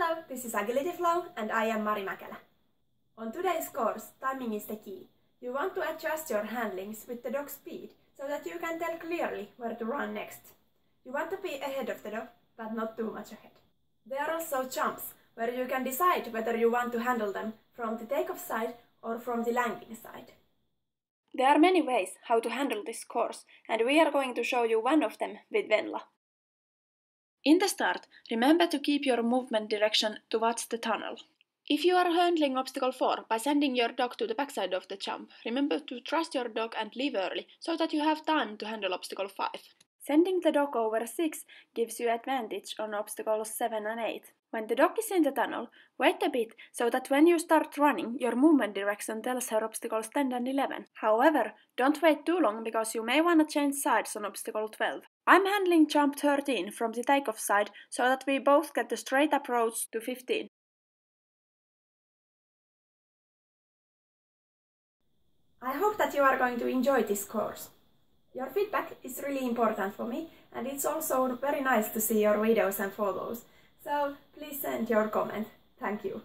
Hello, this is Agilityflow and I am Mari Mäkelä. On today's course, timing is the key. You want to adjust your handlings with the dog's speed so that you can tell clearly where to run next. You want to be ahead of the dog, but not too much ahead. There are also jumps where you can decide whether you want to handle them from the takeoff side or from the landing side. There are many ways how to handle this course, and we are going to show you one of them with Venla. In the start, remember to keep your movement direction towards the tunnel. If you are handling obstacle 4 by sending your dog to the backside of the jump, remember to trust your dog and leave early so that you have time to handle obstacle 5. Sending the dog over 6 gives you advantage on obstacles 7 and 8. When the dog is in the tunnel, wait a bit so that when you start running, your movement direction tells her obstacles 10 and 11. However, don't wait too long because you may want to change sides on obstacle 12. I'm handling jump 13 from the takeoff side so that we both get the straight approach to 15. I hope that you are going to enjoy this course. Your feedback is really important for me and it's also very nice to see your videos and photos. So please send your comment. Thank you.